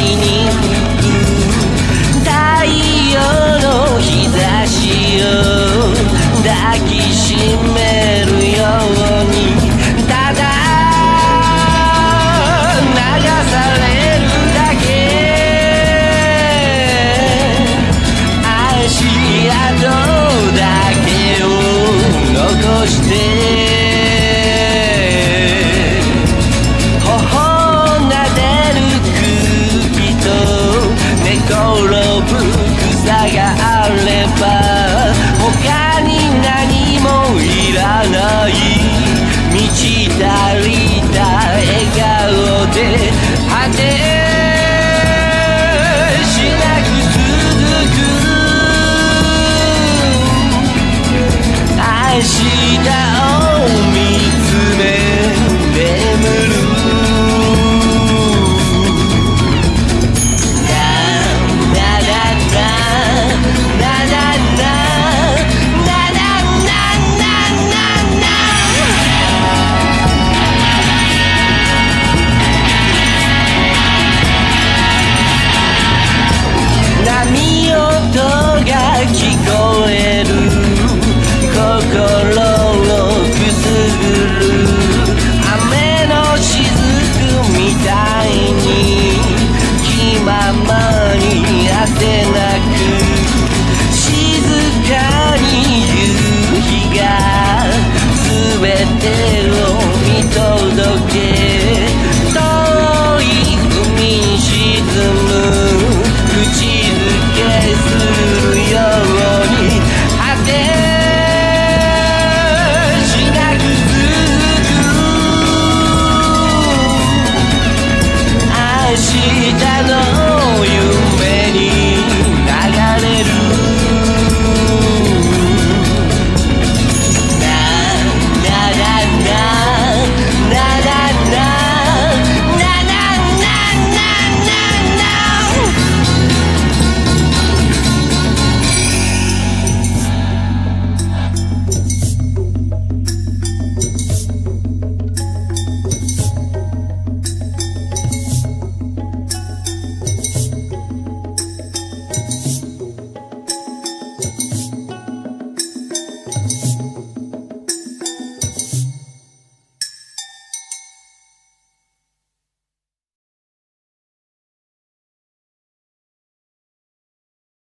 にてなく静かに夕日が